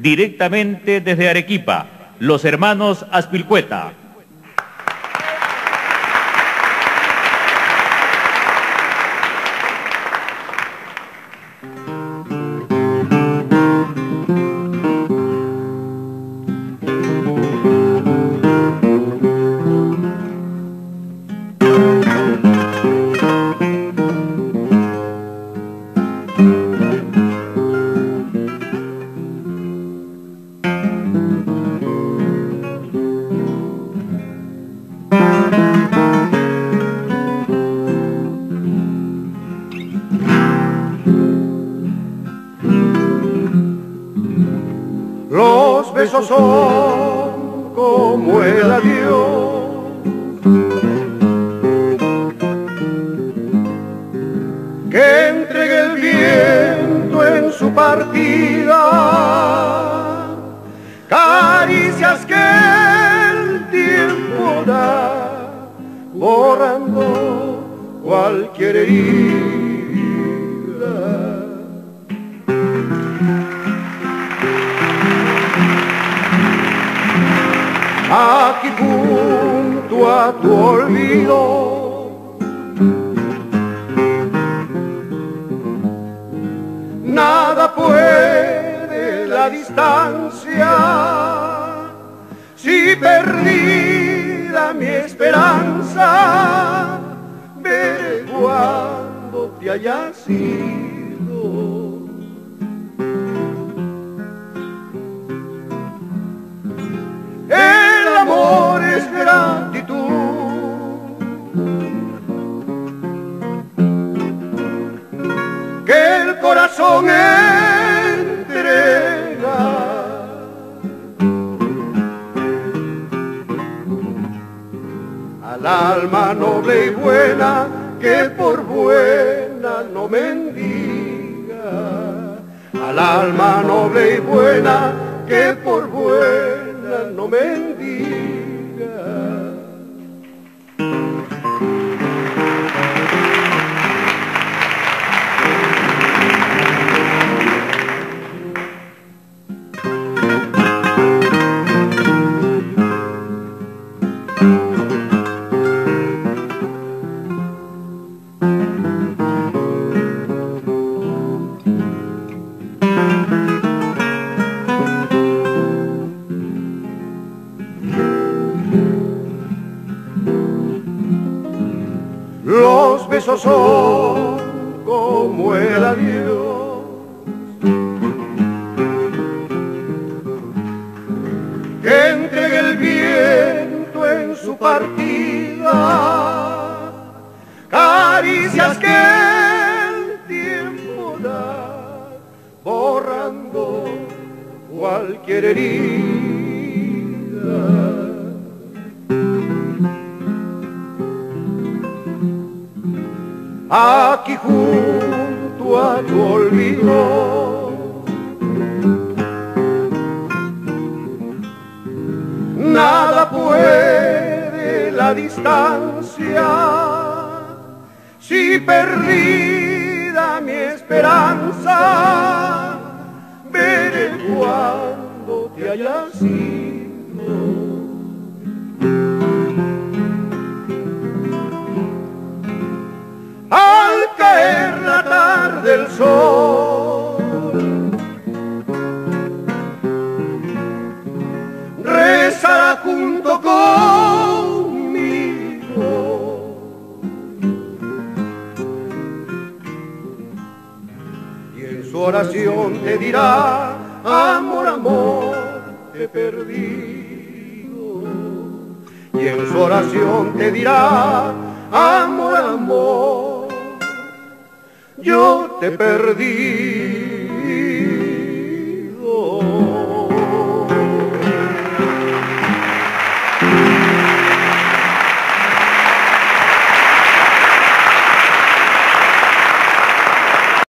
directamente desde Arequipa, los hermanos Aspilcueta. Los besos son como el adiós. Que entregue el viento en su partida. Caricias que el tiempo da, borrando cualquier herida. Junto a tu olvido. Nada puede la distancia si perdida mi esperanza, veré cuando te hayas corazón entrega. Al alma noble y buena que por buena no mendiga. Al alma noble y buena que por buena no mendiga. Besos como el adiós. Que entregue el viento en su partida. Caricias que el tiempo da, borrando cualquier herida. Aquí junto a tu olvido. Nada puede la distancia si perdida mi esperanza, veré cuando te hayas ido. Oración te dirá, amor, amor, te he perdido. Y en su oración te dirá, amor, amor, yo te perdí.